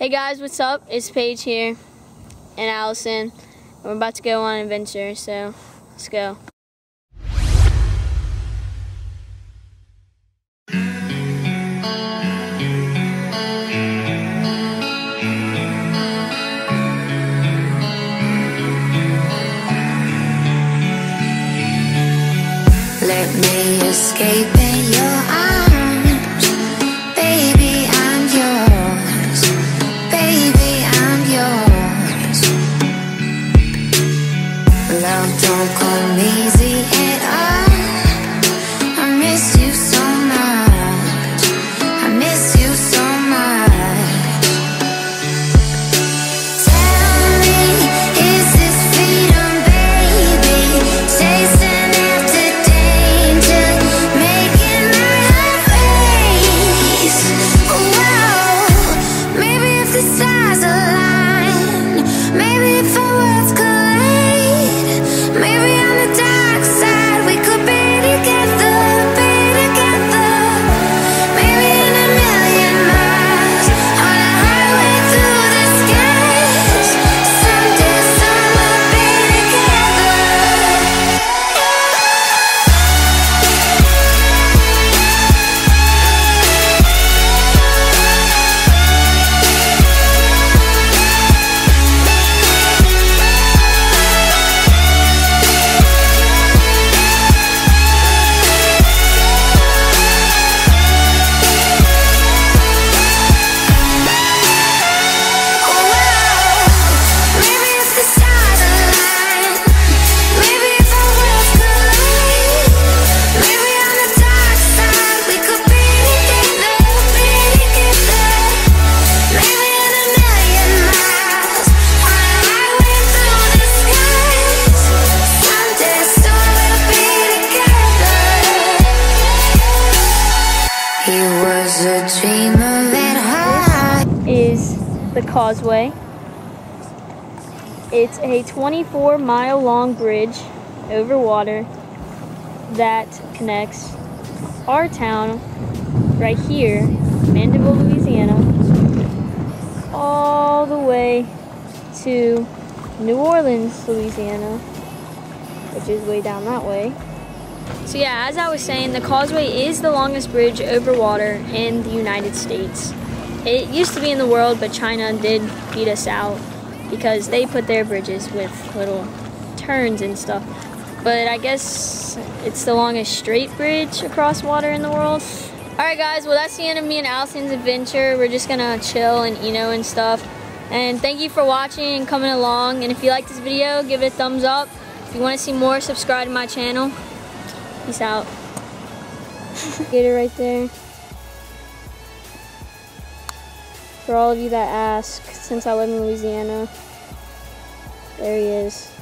Hey guys, what's up? It's Paige here and Allison. We're about to go on an adventure, so let's go. Let me escape heart. Is the causeway. It's a 24 mile long bridge over water that connects our town right here, Mandeville, Louisiana, all the way to New Orleans, Louisiana, which is way down that way. So yeah, as I was saying, the causeway is the longest bridge over water in the United States. It used to be in the world, but China did beat us out because they put their bridges with little turns and stuff. But I guess it's the longest straight bridge across water in the world. Alright guys, well that's the end of me and Allison's adventure. We're just gonna chill and you know and stuff. And thank you for watching and coming along. And if you like this video, give it a thumbs up. If you want to see more, subscribe to my channel. Peace out. Get it right there. For all of you that ask, since I live in Louisiana, there he is.